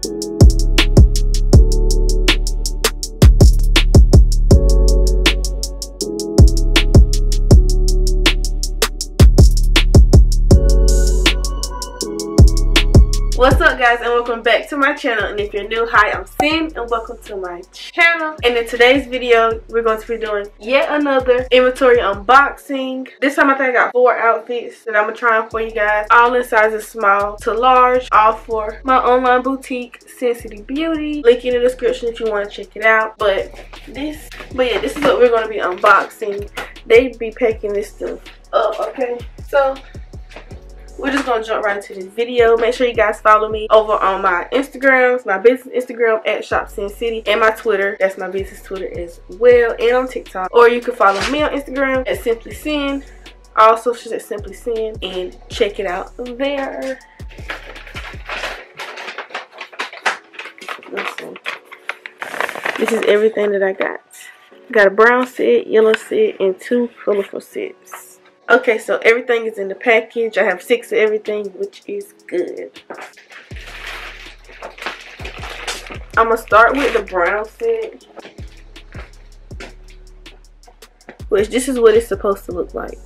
Thank you What's up guys and welcome back to my channel. And if you're new hi I'm Cinn and welcome to my channel. And in today's video we're going to be doing yet another inventory unboxing. This time I think I got four outfits that I'm gonna try on for you guys. All in sizes small to large all for my online boutique Cinn City Beauty. Link in the description if you want to check it out. But this but yeah this is what we're going to be unboxing. They be packing this stuff up okay? So we're just gonna jump right into this video. Make sure you guys follow me over on my instagrams my business instagram at shop cinn city and my twitter. That's my business twitter as well and on tiktok. Or you can follow me on instagram at simply cinn also she's at simply cinn and check it out there. Listen. This is everything that i got. Got a brown set yellow set and two colorful sets Okay, so everything is in the package. I have six of everything, which is good. I'm going to start with the brown set. Which this is what it's supposed to look like.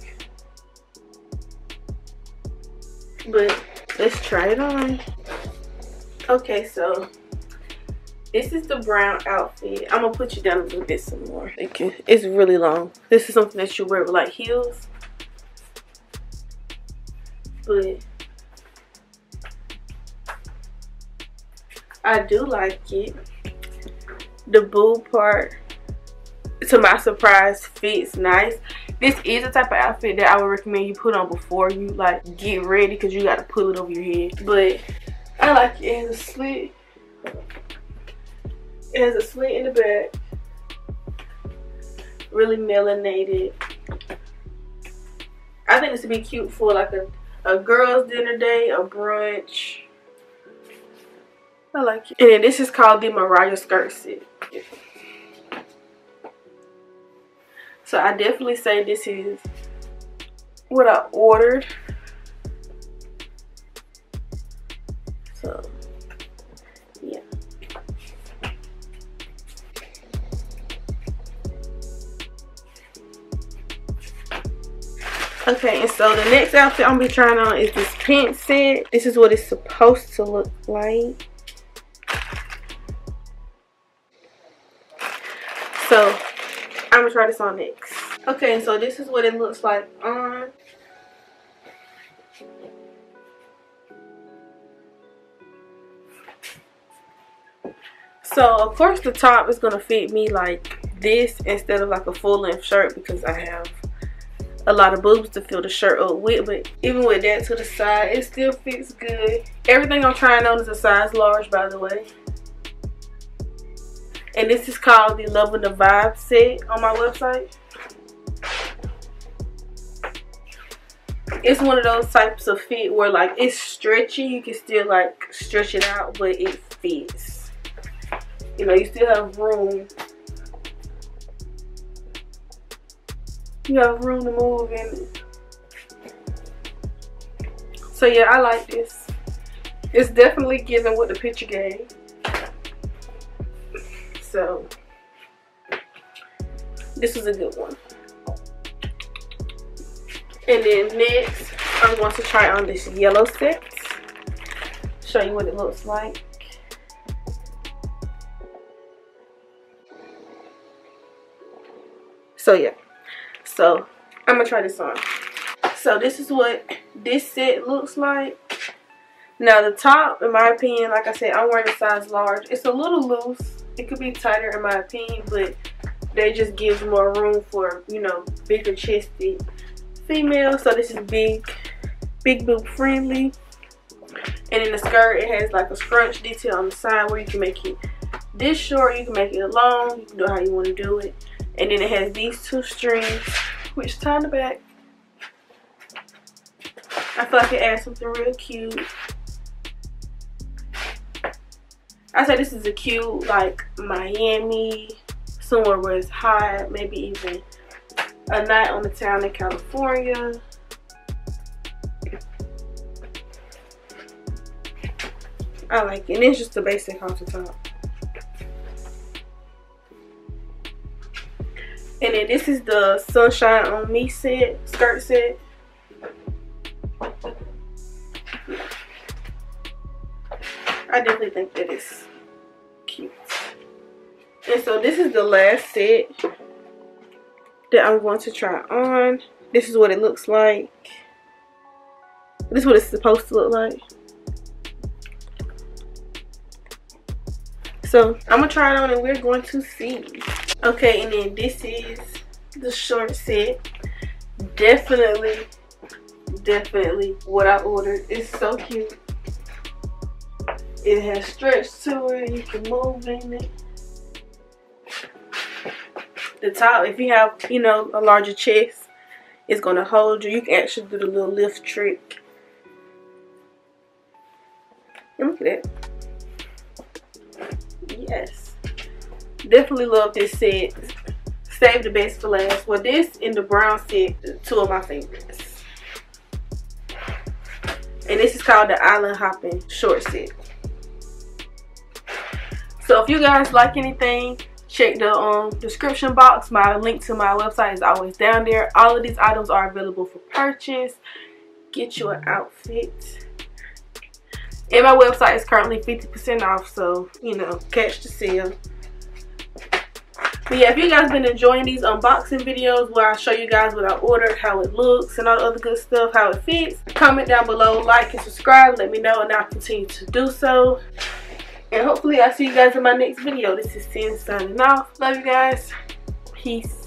But let's try it on. Okay, so this is the brown outfit. I'm going to put you down a little bit some more. It's really long. This is something that you wear with like heels but I do like it. The boob part, to my surprise, fits nice. This is the type of outfit that I would recommend you put on before you like get ready because you got to pull it over your head. But I like it. Has a slit. It has a slit in the back. Really melanated. I think this would be cute for like a a girls dinner day, a brunch. I like it. And this is called the Mariah skirt set. So I definitely say this is what I ordered. So Okay, and so the next outfit I'm gonna be trying on is this pants set. This is what it's supposed to look like. So, I'm gonna try this on next. Okay, so this is what it looks like on. So, of course, the top is gonna fit me like this instead of like a full-length shirt because I have a lot of boobs to fill the shirt up with but even with that to the side it still fits good. Everything i'm trying on is a size large by the way. And this is called the love and the vibe set on my website. It's one of those types of fit where like it's stretchy. You can still like stretch it out but it fits. You know you still have room you have room to move in. So yeah, I like this. It's definitely giving what the picture gave. So this is a good one. And then next, I'm going to try on this yellow set. Show you what it looks like. So yeah so i'm gonna try this on. So this is what this set looks like. Now the top in my opinion like i said i'm wearing a size large. It's a little loose. It could be tighter in my opinion but they just gives more room for you know bigger chested females. So this is big big boob friendly. And in the skirt it has like a scrunch detail on the side where you can make it this short you can make it long you can do how you want to do it and then it has these two strings, which tie the back. I feel like it adds something real cute. I say this is a cute, like, Miami, somewhere where it's hot, maybe even a night on the town in California. I like it. And it's just a basic halter top. And then this is the Sunshine on Me set, skirt set. I definitely think that is cute. And so this is the last set that I'm going to try on. This is what it looks like. This is what it's supposed to look like. So I'm gonna try it on and we're going to see. Okay, and then this is the short set. Definitely, definitely what I ordered. It's so cute. It has stretch to it. You can move in it. The top, if you have, you know, a larger chest, it's going to hold you. You can actually do the little lift trick. And look at that. Yes definitely love this set. Save the best for last. Well, this in the brown set, two of my favorites. And this is called the Island Hopping Short Set. So if you guys like anything, check the um, description box. My link to my website is always down there. All of these items are available for purchase. Get you an outfit. And my website is currently 50% off, so, you know, catch the sale. But yeah, if you guys been enjoying these unboxing videos where I show you guys what I ordered, how it looks, and all the other good stuff, how it fits, comment down below, like and subscribe, let me know, and I'll continue to do so. And hopefully I'll see you guys in my next video. This is Cinn signing off. Love you guys. Peace.